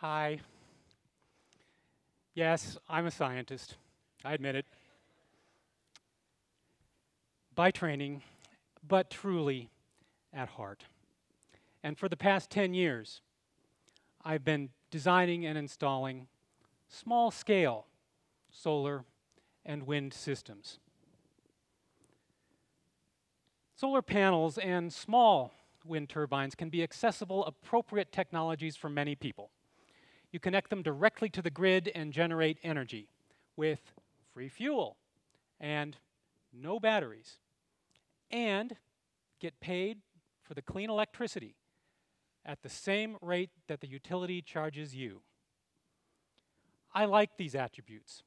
Hi. Yes, I'm a scientist. I admit it. By training, but truly at heart. And for the past 10 years, I've been designing and installing small scale solar and wind systems. Solar panels and small wind turbines can be accessible, appropriate technologies for many people. You connect them directly to the grid and generate energy with free fuel and no batteries, and get paid for the clean electricity at the same rate that the utility charges you. I like these attributes.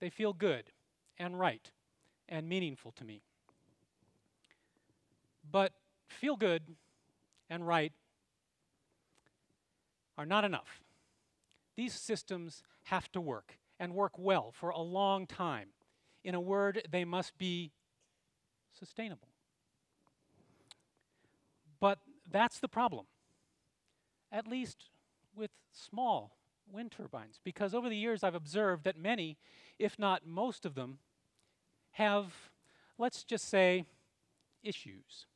They feel good and right and meaningful to me. But feel good and right are not enough. These systems have to work and work well for a long time. In a word, they must be sustainable. But that's the problem, at least with small wind turbines, because over the years I've observed that many, if not most of them, have, let's just say, issues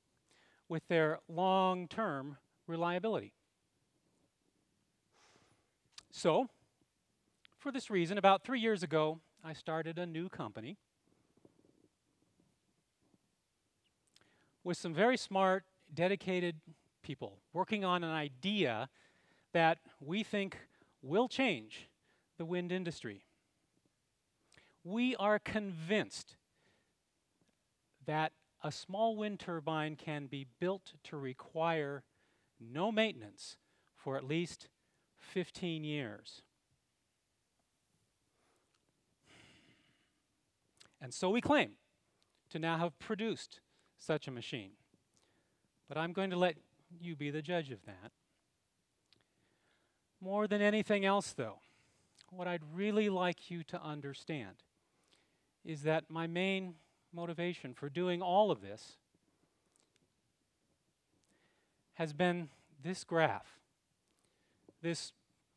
with their long term reliability. So, for this reason, about three years ago, I started a new company with some very smart, dedicated people working on an idea that we think will change the wind industry. We are convinced that a small wind turbine can be built to require no maintenance for at least 15 years. And so we claim to now have produced such a machine. But I'm going to let you be the judge of that. More than anything else, though, what I'd really like you to understand is that my main motivation for doing all of this has been this graph, this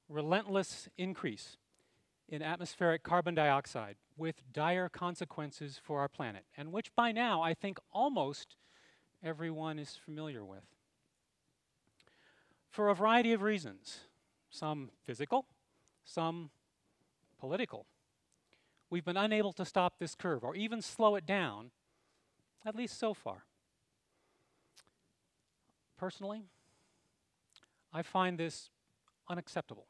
relentless increase in atmospheric carbon dioxide with dire consequences for our planet, and which by now I think almost everyone is familiar with. For a variety of reasons, some physical, some political we've been unable to stop this curve or even slow it down, at least so far. Personally, I find this unacceptable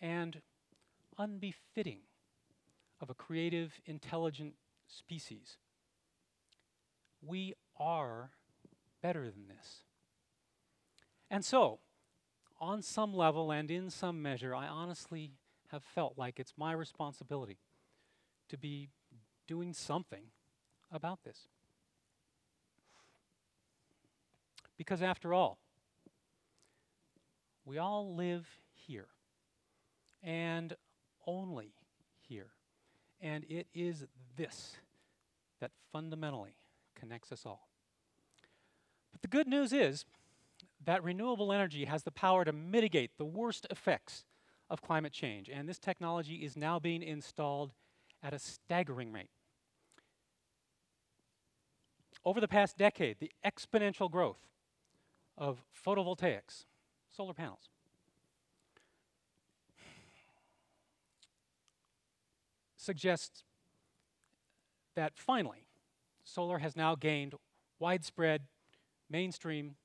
and unbefitting of a creative, intelligent species. We are better than this. And so, on some level and in some measure, I honestly have felt like it's my responsibility to be doing something about this. Because after all, we all live here and only here. And it is this that fundamentally connects us all. But the good news is that renewable energy has the power to mitigate the worst effects of climate change, and this technology is now being installed at a staggering rate. Over the past decade, the exponential growth of photovoltaics, solar panels, suggests that finally, solar has now gained widespread mainstream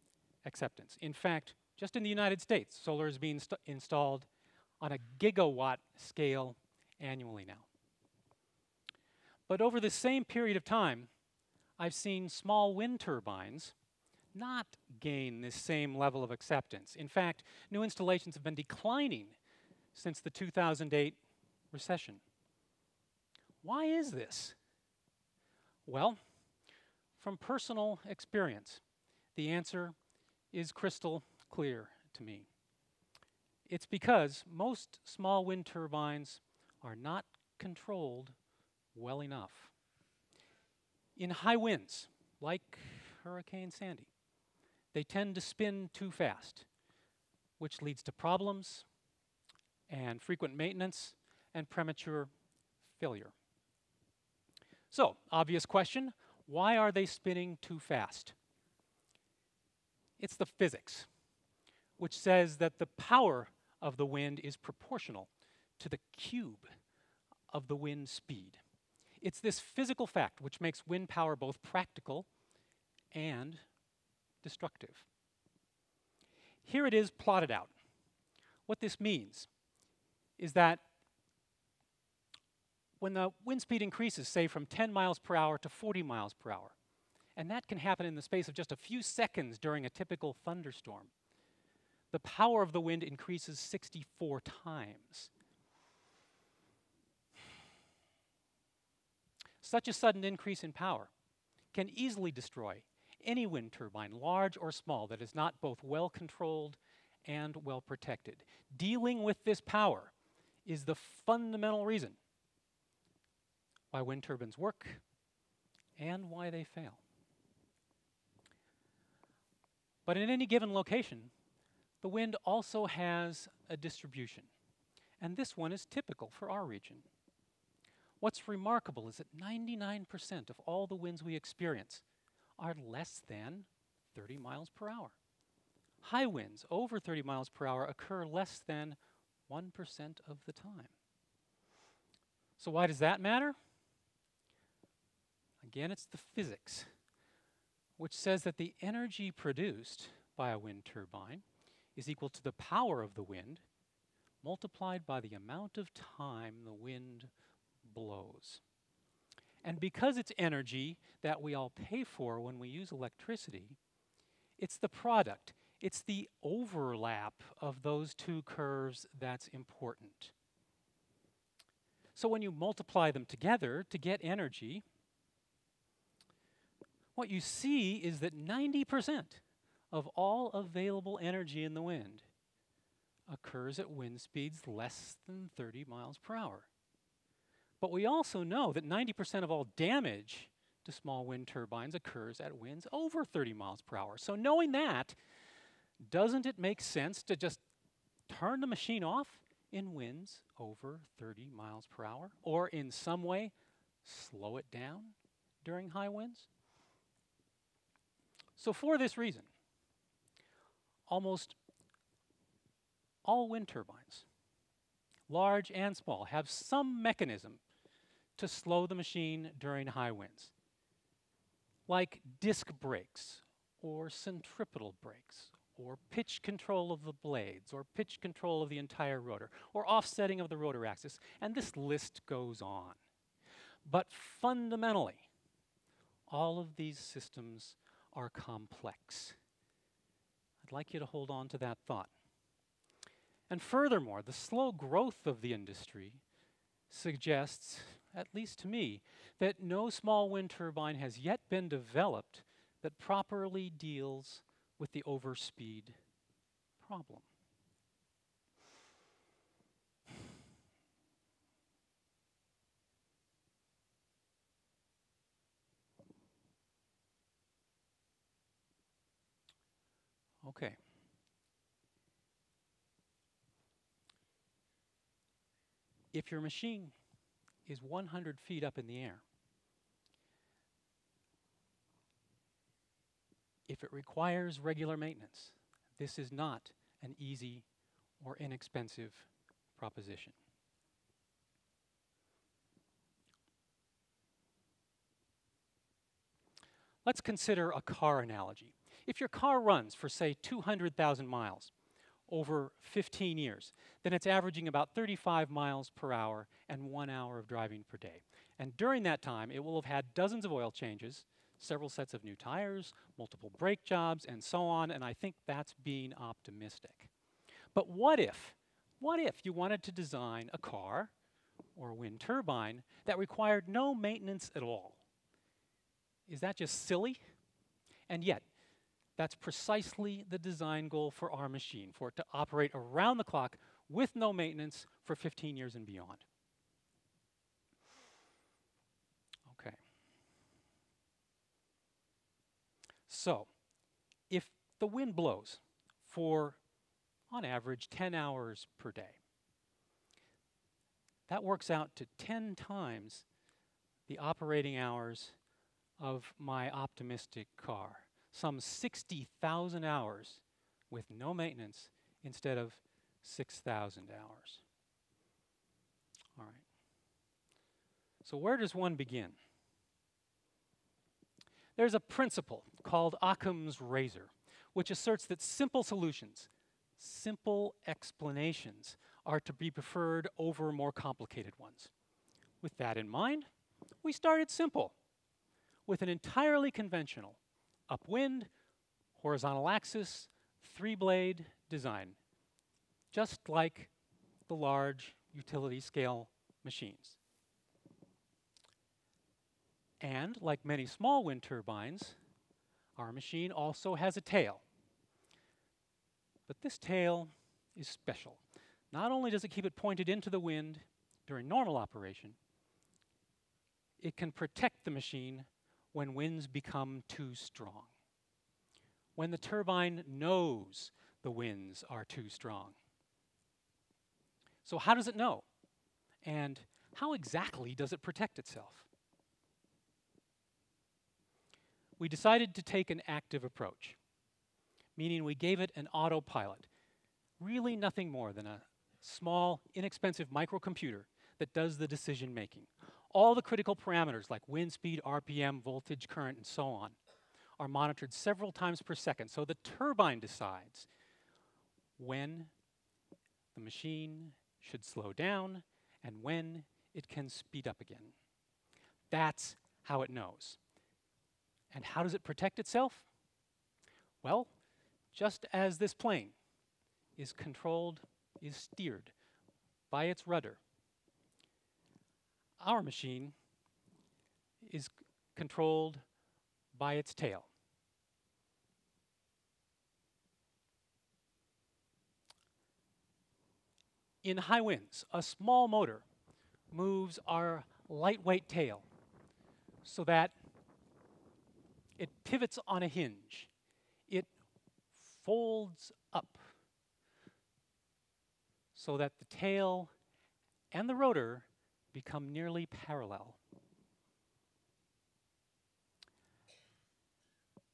acceptance. In fact, just in the United States, solar is being installed on a gigawatt scale annually now. But over the same period of time, I've seen small wind turbines not gain this same level of acceptance. In fact, new installations have been declining since the 2008 recession. Why is this? Well, from personal experience, the answer is crystal clear to me. It's because most small wind turbines are not controlled well enough. In high winds, like Hurricane Sandy, they tend to spin too fast, which leads to problems and frequent maintenance and premature failure. So, obvious question why are they spinning too fast? It's the physics, which says that the power of the wind is proportional to the cube of the wind speed. It's this physical fact which makes wind power both practical and destructive. Here it is plotted out. What this means is that when the wind speed increases, say from 10 miles per hour to 40 miles per hour, and that can happen in the space of just a few seconds during a typical thunderstorm, the power of the wind increases 64 times. Such a sudden increase in power can easily destroy any wind turbine, large or small, that is not both well controlled and well protected. Dealing with this power is the fundamental reason why wind turbines work and why they fail. But in any given location, the wind also has a distribution, and this one is typical for our region. What's remarkable is that 99% of all the winds we experience are less than 30 miles per hour. High winds over 30 miles per hour occur less than 1% of the time. So, why does that matter? Again, it's the physics, which says that the energy produced by a wind turbine is equal to the power of the wind multiplied by the amount of time the wind blows. And because it's energy that we all pay for when we use electricity, it's the product, it's the overlap of those two curves that's important. So when you multiply them together to get energy, what you see is that 90% of all available energy in the wind occurs at wind speeds less than 30 miles per hour. But we also know that 90% of all damage to small wind turbines occurs at winds over 30 miles per hour. So knowing that, doesn't it make sense to just turn the machine off in winds over 30 miles per hour? Or in some way, slow it down during high winds? So for this reason, almost all wind turbines, large and small, have some mechanism to slow the machine during high winds, like disc brakes or centripetal brakes or pitch control of the blades, or pitch control of the entire rotor, or offsetting of the rotor axis, and this list goes on. But fundamentally, all of these systems are complex. I'd like you to hold on to that thought. And furthermore, the slow growth of the industry suggests at least to me, that no small wind turbine has yet been developed that properly deals with the overspeed problem. Okay. If your machine is 100 feet up in the air. If it requires regular maintenance, this is not an easy or inexpensive proposition. Let's consider a car analogy. If your car runs for, say, 200,000 miles, over 15 years, then it's averaging about 35 miles per hour and one hour of driving per day. And during that time, it will have had dozens of oil changes, several sets of new tires, multiple brake jobs, and so on, and I think that's being optimistic. But what if, what if you wanted to design a car or a wind turbine that required no maintenance at all? Is that just silly? And yet, that's precisely the design goal for our machine, for it to operate around the clock with no maintenance for 15 years and beyond. Okay. So, if the wind blows for, on average, 10 hours per day, that works out to 10 times the operating hours of my optimistic car. Some 60,000 hours with no maintenance instead of 6,000 hours. All right. So, where does one begin? There's a principle called Occam's razor, which asserts that simple solutions, simple explanations, are to be preferred over more complicated ones. With that in mind, we started simple with an entirely conventional upwind, horizontal axis, three blade design, just like the large utility scale machines. And like many small wind turbines, our machine also has a tail. But this tail is special. Not only does it keep it pointed into the wind during normal operation, it can protect the machine when winds become too strong. When the turbine knows the winds are too strong. So, how does it know? And how exactly does it protect itself? We decided to take an active approach, meaning we gave it an autopilot, really nothing more than a small, inexpensive microcomputer that does the decision making. All the critical parameters like wind speed, RPM, voltage, current, and so on are monitored several times per second. So the turbine decides when the machine should slow down and when it can speed up again. That's how it knows. And how does it protect itself? Well, just as this plane is controlled, is steered by its rudder, our machine is controlled by its tail. In high winds, a small motor moves our lightweight tail so that it pivots on a hinge. It folds up so that the tail and the rotor become nearly parallel.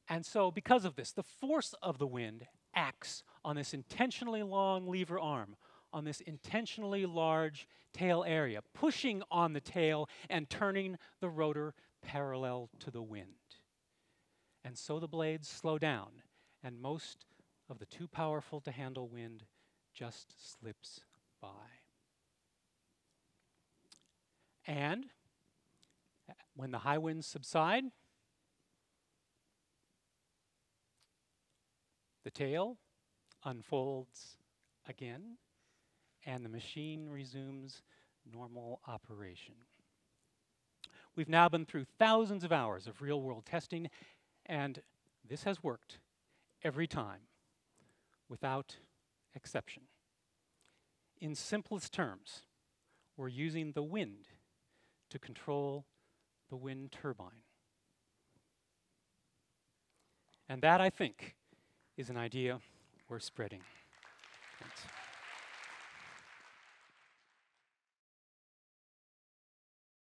And so, because of this, the force of the wind acts on this intentionally long lever arm, on this intentionally large tail area, pushing on the tail and turning the rotor parallel to the wind. And so the blades slow down, and most of the too powerful to handle wind just slips by. And when the high winds subside, the tail unfolds again, and the machine resumes normal operation. We've now been through thousands of hours of real world testing, and this has worked every time without exception. In simplest terms, we're using the wind to control the wind turbine. And that, I think, is an idea worth spreading. Thanks.